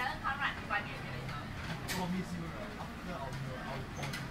Yeah, I'm right. You want me to.